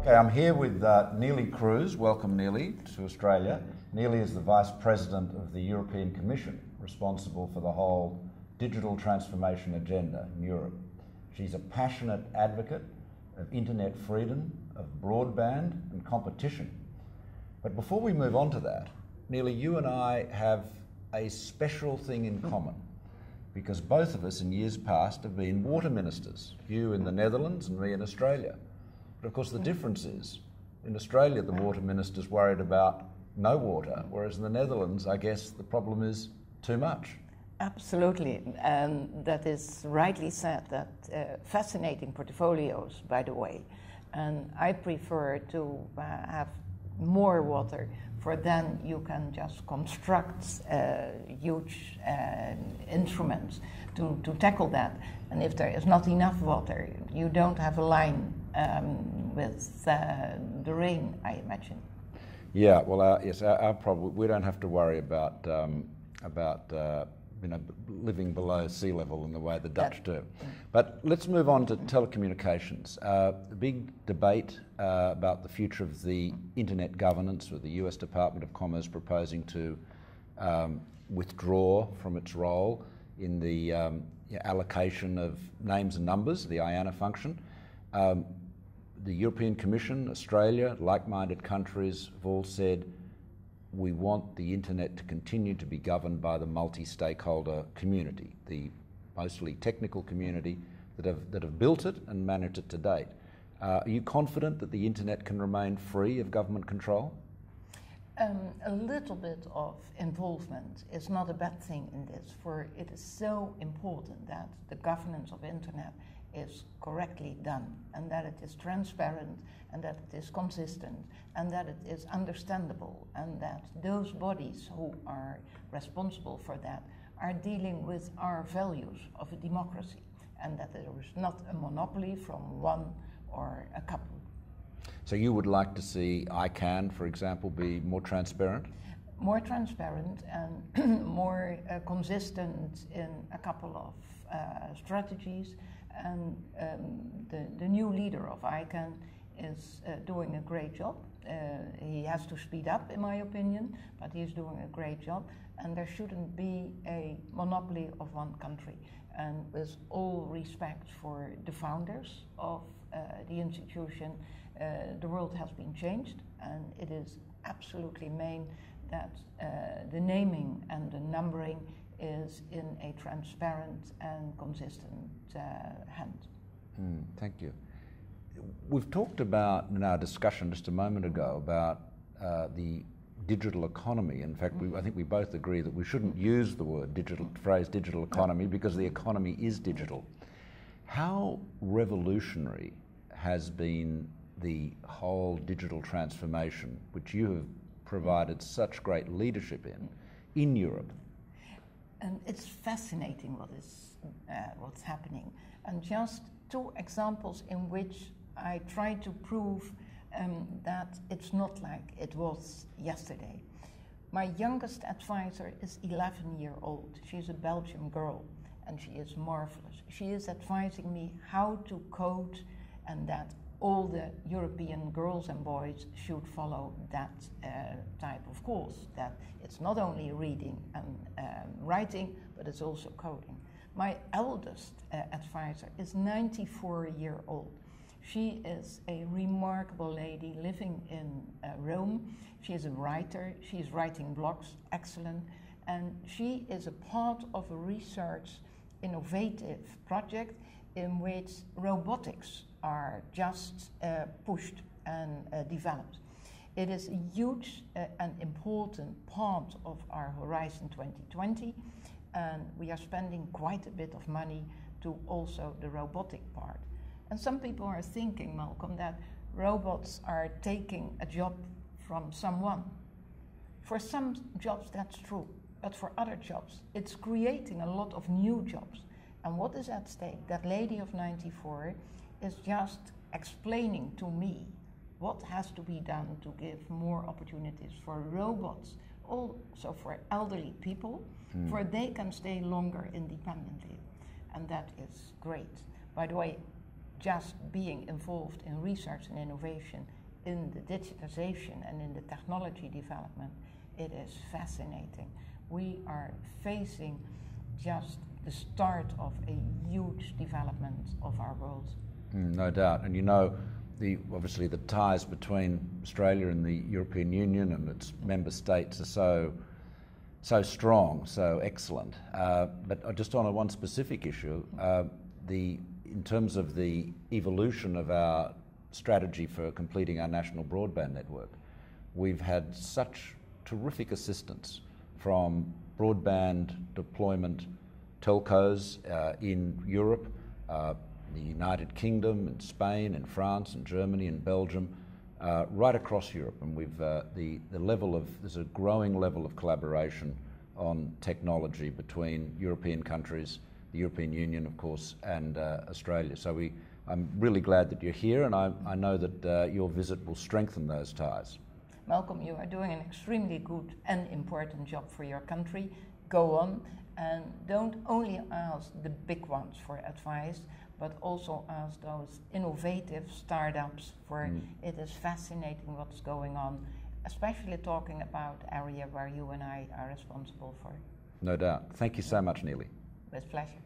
Okay, I'm here with uh, Neelie Kroes. Welcome, Neelie, to Australia. Neelie is the Vice President of the European Commission, responsible for the whole digital transformation agenda in Europe. She's a passionate advocate of internet freedom, of broadband, and competition. But before we move on to that, Neelie, you and I have a special thing in common because both of us in years past have been water ministers, you in the Netherlands and me in Australia. But of course, the difference is in Australia, the water minister's worried about no water, whereas in the Netherlands, I guess the problem is too much. Absolutely, and that is rightly said. That uh, fascinating portfolios, by the way, and I prefer to uh, have more water, for then you can just construct uh, huge uh, instruments to, to tackle that. And if there is not enough water, you don't have a line um, with uh, the rain, I imagine. Yeah, well, our, yes, our, our, problem, we don't have to worry about, um, about uh, you know, living below sea level in the way the Dutch do. But let's move on to telecommunications. Uh, the big debate uh, about the future of the internet governance, with the US Department of Commerce proposing to um, withdraw from its role in the um, allocation of names and numbers, the IANA function. Um, the European Commission, Australia, like minded countries have all said we want the internet to continue to be governed by the multi stakeholder community, the mostly technical community that have, that have built it and managed it to date. Uh, are you confident that the internet can remain free of government control? Um, a little bit of involvement is not a bad thing in this, for it is so important that the governance of internet is correctly done and that it is transparent and that it is consistent and that it is understandable and that those bodies who are responsible for that are dealing with our values of a democracy and that there is not a monopoly from one or a couple. So you would like to see ICANN, for example, be more transparent? More transparent and more uh, consistent in a couple of uh, strategies and um, the, the new leader of ICANN is uh, doing a great job. Uh, he has to speed up, in my opinion, but he's doing a great job. And there shouldn't be a monopoly of one country. And with all respect for the founders of uh, the institution, uh, the world has been changed, and it is absolutely main that uh, the naming and the numbering is in a transparent and consistent uh, hand. Mm, thank you. We've talked about in our discussion just a moment ago about uh, the digital economy. In fact, we, I think we both agree that we shouldn't use the word digital phrase digital economy because the economy is digital. How revolutionary has been the whole digital transformation, which you have provided such great leadership in, in Europe? And it's fascinating what is uh, what's happening. And just two examples in which I try to prove um, that it's not like it was yesterday. My youngest advisor is 11 year old. She's a Belgian girl and she is marvelous. She is advising me how to code and that all the European girls and boys should follow that uh, type of course. That it's not only reading and writing, but it's also coding. My eldest uh, advisor is 94 year old. She is a remarkable lady living in uh, Rome. She is a writer. She is writing blogs, excellent, and she is a part of a research innovative project in which robotics are just uh, pushed and uh, developed. It is a huge uh, and important part of our Horizon 2020, and we are spending quite a bit of money to also the robotic part. And some people are thinking, Malcolm, that robots are taking a job from someone. For some jobs, that's true, but for other jobs, it's creating a lot of new jobs. And what is at stake? That lady of 94 is just explaining to me what has to be done to give more opportunities for robots, also for elderly people, mm. for they can stay longer independently. And that is great. By the way, just being involved in research and innovation, in the digitization and in the technology development, it is fascinating. We are facing just the start of a huge development of our world. Mm, no doubt. And you know, the, obviously the ties between Australia and the European Union and its member states are so so strong, so excellent. Uh, but just on one specific issue, uh, the in terms of the evolution of our strategy for completing our national broadband network, we've had such terrific assistance from broadband deployment telcos uh, in Europe, uh, the United Kingdom, and Spain, and France, and Germany, and Belgium, uh, right across Europe. And we've uh, the the level of there's a growing level of collaboration on technology between European countries, the European Union, of course, and uh, Australia. So we. I'm really glad that you're here, and I, I know that uh, your visit will strengthen those ties. Malcolm, you are doing an extremely good and important job for your country. Go on and don't only ask the big ones for advice, but also as those innovative startups where mm. it is fascinating what's going on, especially talking about area where you and I are responsible for. No doubt. Thank you so much, Neelie. With pleasure.